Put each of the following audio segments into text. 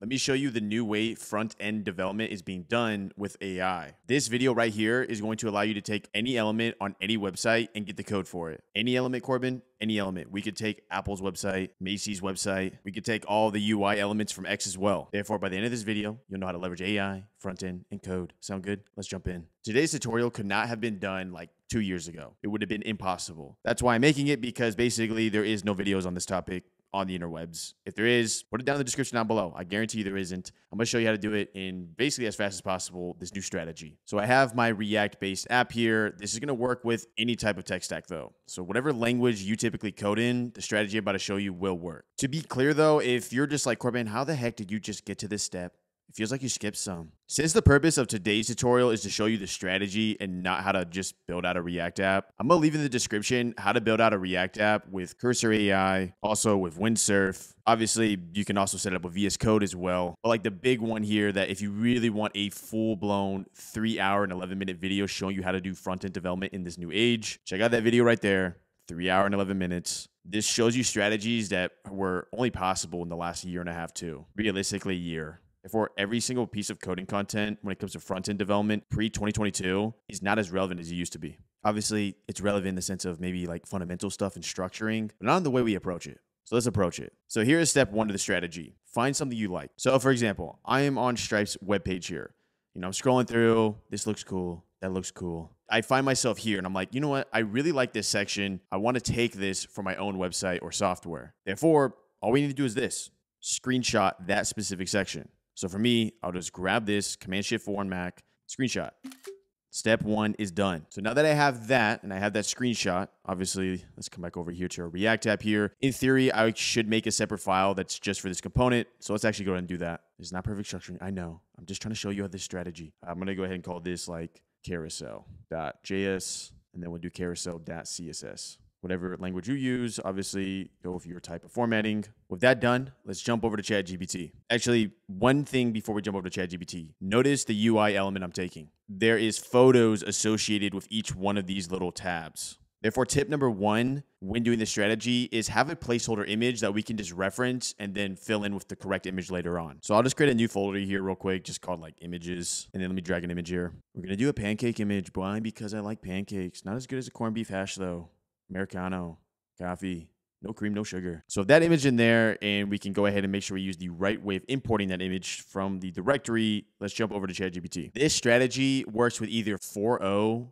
let me show you the new way front end development is being done with AI. This video right here is going to allow you to take any element on any website and get the code for it. Any element, Corbin, any element. We could take Apple's website, Macy's website. We could take all the UI elements from X as well. Therefore, by the end of this video, you'll know how to leverage AI, front end, and code. Sound good? Let's jump in. Today's tutorial could not have been done like two years ago. It would have been impossible. That's why I'm making it because basically there is no videos on this topic on the interwebs. If there is, put it down in the description down below. I guarantee you there isn't. I'm going to show you how to do it in basically as fast as possible, this new strategy. So I have my React based app here. This is going to work with any type of tech stack though. So whatever language you typically code in, the strategy I'm about to show you will work. To be clear though, if you're just like Corbin, how the heck did you just get to this step? It feels like you skipped some. Since the purpose of today's tutorial is to show you the strategy and not how to just build out a React app, I'm to leave in the description how to build out a React app with Cursor AI, also with Windsurf. Obviously, you can also set up with VS Code as well. But like the big one here that if you really want a full-blown 3 hour and 11 minute video showing you how to do front-end development in this new age, check out that video right there. 3 hour and 11 minutes. This shows you strategies that were only possible in the last year and a half too. Realistically, year. Therefore, every single piece of coding content when it comes to front end development pre 2022 is not as relevant as it used to be. Obviously, it's relevant in the sense of maybe like fundamental stuff and structuring, but not in the way we approach it. So let's approach it. So here is step one of the strategy find something you like. So, for example, I am on Stripe's webpage here. You know, I'm scrolling through, this looks cool, that looks cool. I find myself here and I'm like, you know what? I really like this section. I want to take this for my own website or software. Therefore, all we need to do is this screenshot that specific section. So for me, I'll just grab this Command Shift 4 on Mac, screenshot. Step one is done. So now that I have that and I have that screenshot, obviously, let's come back over here to our React app here. In theory, I should make a separate file that's just for this component. So let's actually go ahead and do that. It's not perfect structuring. I know. I'm just trying to show you this strategy. I'm going to go ahead and call this like carousel.js, and then we'll do carousel.css whatever language you use. Obviously, go with your type of formatting. With that done, let's jump over to ChatGPT. Actually, one thing before we jump over to ChatGPT, notice the UI element I'm taking. There is photos associated with each one of these little tabs. Therefore, tip number one when doing this strategy is have a placeholder image that we can just reference and then fill in with the correct image later on. So I'll just create a new folder here real quick, just called like images. And then let me drag an image here. We're to do a pancake image. Why? Because I like pancakes. Not as good as a corned beef hash though. Americano, coffee, no cream, no sugar. So that image in there, and we can go ahead and make sure we use the right way of importing that image from the directory. Let's jump over to ChatGPT. This strategy works with either 4o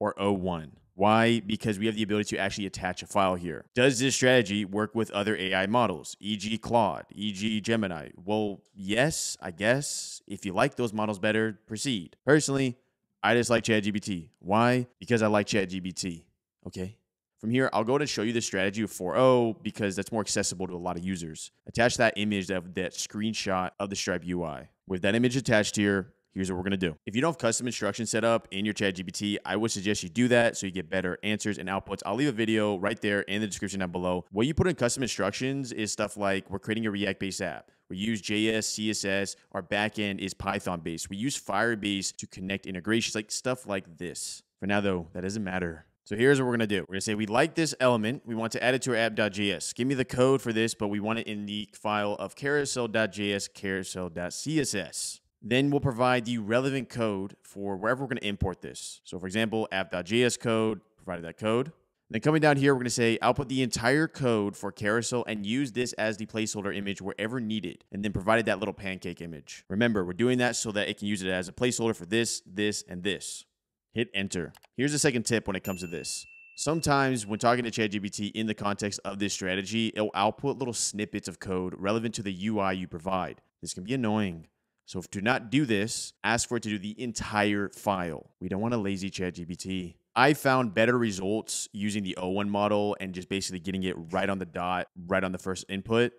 or o1. Why? Because we have the ability to actually attach a file here. Does this strategy work with other AI models, e.g. Claude, e.g. Gemini? Well, yes, I guess. If you like those models better, proceed. Personally, I just like ChatGPT. Why? Because I like ChatGPT. Okay. From here, I'll go to show you the strategy of 4o because that's more accessible to a lot of users. Attach that image, that, that screenshot of the Stripe UI. With that image attached here, here's what we're gonna do. If you don't have custom instructions set up in your ChatGPT, I would suggest you do that so you get better answers and outputs. I'll leave a video right there in the description down below. What you put in custom instructions is stuff like we're creating a React-based app. We use JS, CSS. Our backend is Python based. We use Firebase to connect integrations, like stuff like this. For now, though, that doesn't matter. So here's what we're going to do. We're going to say we like this element. We want to add it to our app.js. Give me the code for this, but we want it in the file of carousel.js, carousel.css. Then we'll provide the relevant code for wherever we're going to import this. So for example, app.js code, provided that code. Then coming down here, we're going to say output the entire code for carousel and use this as the placeholder image wherever needed. And then provided that little pancake image. Remember, we're doing that so that it can use it as a placeholder for this, this, and this hit enter. Here's a second tip when it comes to this. Sometimes when talking to ChatGPT in the context of this strategy, it'll output little snippets of code relevant to the UI you provide. This can be annoying. So if to not do this, ask for it to do the entire file. We don't want a lazy ChatGPT. I found better results using the O1 model and just basically getting it right on the dot, right on the first input.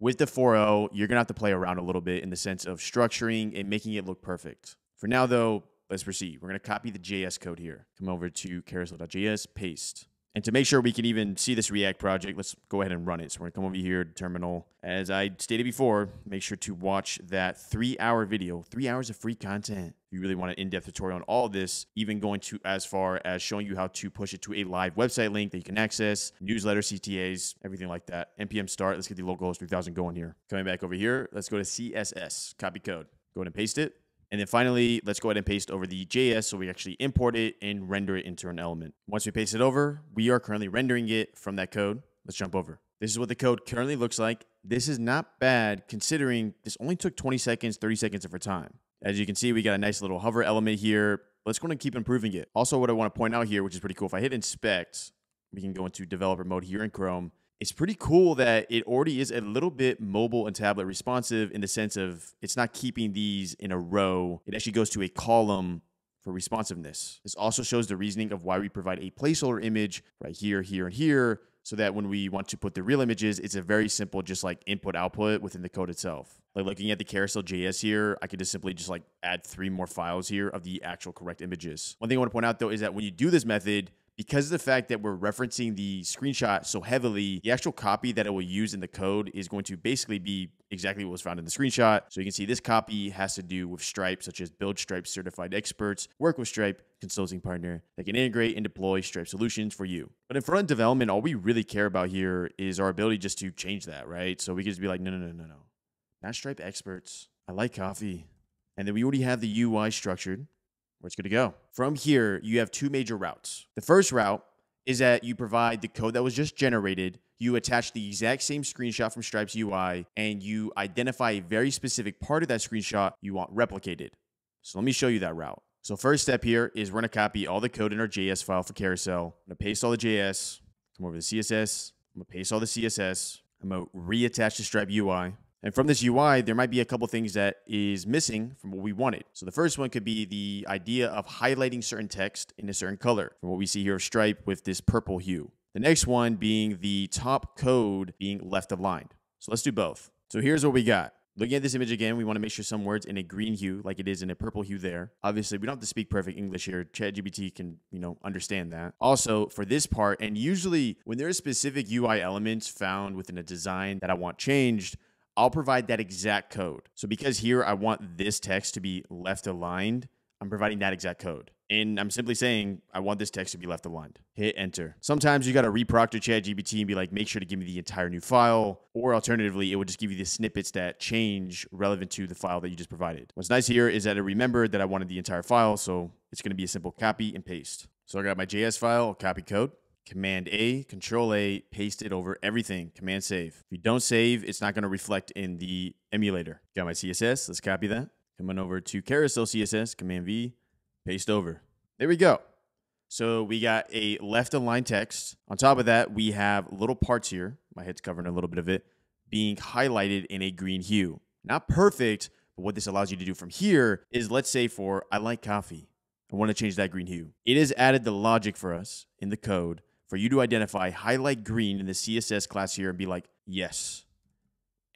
With the 4o, you're to have to play around a little bit in the sense of structuring and making it look perfect. For now, though, Let's proceed. We're going to copy the JS code here. Come over to carousel.js, paste. And to make sure we can even see this React project, let's go ahead and run it. So we're gonna come over here to terminal. As I stated before, make sure to watch that three hour video, three hours of free content. If you really want an in-depth tutorial on all this, even going to as far as showing you how to push it to a live website link that you can access, newsletter, CTAs, everything like that. NPM start, let's get the localhost 3000 going here. Coming back over here, let's go to CSS, copy code. Go ahead and paste it. And then finally, let's go ahead and paste over the JS so we actually import it and render it into an element. Once we paste it over, we are currently rendering it from that code. Let's jump over. This is what the code currently looks like. This is not bad considering this only took 20 seconds, 30 seconds of our time. As you can see, we got a nice little hover element here. Let's go and keep improving it. Also, what I want to point out here, which is pretty cool, if I hit inspect, we can go into developer mode here in Chrome it's pretty cool that it already is a little bit mobile and tablet responsive in the sense of it's not keeping these in a row. It actually goes to a column for responsiveness. This also shows the reasoning of why we provide a placeholder image right here, here, and here, so that when we want to put the real images, it's a very simple, just like input output within the code itself. Like looking at the carousel JS here, I could just simply just like add three more files here of the actual correct images. One thing I want to point out though is that when you do this method, because of the fact that we're referencing the screenshot so heavily, the actual copy that it will use in the code is going to basically be exactly what was found in the screenshot. So you can see this copy has to do with Stripe, such as build Stripe certified experts, work with Stripe consulting partner that can integrate and deploy Stripe solutions for you. But in front end development, all we really care about here is our ability just to change that, right? So we can just be like, no, no, no, no, no. Not Stripe experts. I like coffee. And then we already have the UI structured where it's going to go. From here, you have two major routes. The first route is that you provide the code that was just generated, you attach the exact same screenshot from Stripe's UI, and you identify a very specific part of that screenshot you want replicated. So let me show you that route. So first step here is we're gonna copy all the code in our JS file for carousel. I'm gonna paste all the JS, come over to CSS, I'm gonna paste all the CSS, I'm gonna reattach the Stripe UI, and from this UI, there might be a couple things that is missing from what we wanted. So the first one could be the idea of highlighting certain text in a certain color from what we see here of Stripe with this purple hue. The next one being the top code being left aligned. So let's do both. So here's what we got. Looking at this image again, we want to make sure some words in a green hue, like it is in a purple hue there. Obviously, we don't have to speak perfect English here. ChatGPT can, you know, understand that. Also, for this part, and usually when there are specific UI elements found within a design that I want changed, I'll provide that exact code. So because here I want this text to be left aligned, I'm providing that exact code. And I'm simply saying, I want this text to be left aligned. Hit enter. Sometimes you got to reproctor ChatGPT and be like, make sure to give me the entire new file. Or alternatively, it would just give you the snippets that change relevant to the file that you just provided. What's nice here is that it remembered that I wanted the entire file. So it's going to be a simple copy and paste. So I got my JS file, copy code. Command A, Control A, paste it over everything. Command save. If you don't save, it's not going to reflect in the emulator. Got my CSS. Let's copy that. Come on over to carousel CSS. Command V, paste over. There we go. So we got a left aligned text. On top of that, we have little parts here. My head's covering a little bit of it being highlighted in a green hue. Not perfect, but what this allows you to do from here is let's say for I like coffee. I want to change that green hue. It has added the logic for us in the code for you to identify highlight green in the CSS class here and be like, yes,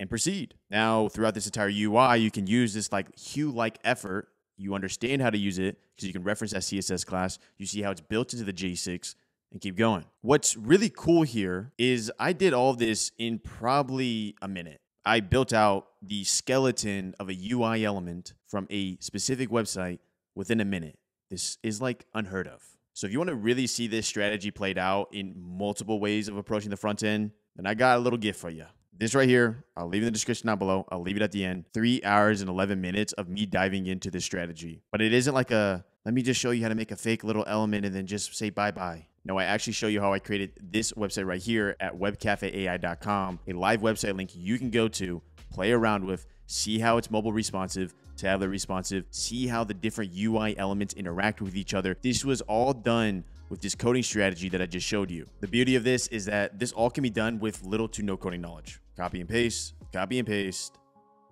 and proceed. Now, throughout this entire UI, you can use this like hue-like effort. You understand how to use it because you can reference that CSS class. You see how it's built into the JS and keep going. What's really cool here is I did all this in probably a minute. I built out the skeleton of a UI element from a specific website within a minute. This is like unheard of. So if you want to really see this strategy played out in multiple ways of approaching the front end, then I got a little gift for you. This right here, I'll leave in the description down below. I'll leave it at the end. Three hours and 11 minutes of me diving into this strategy. But it isn't like a, let me just show you how to make a fake little element and then just say bye-bye. No, I actually show you how I created this website right here at webcafeai.com, a live website link you can go to, play around with, see how it's mobile responsive, tablet responsive, see how the different UI elements interact with each other. This was all done with this coding strategy that I just showed you. The beauty of this is that this all can be done with little to no coding knowledge. Copy and paste, copy and paste,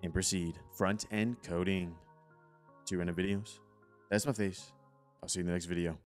and proceed. Front end coding. Two random videos. That's my face. I'll see you in the next video.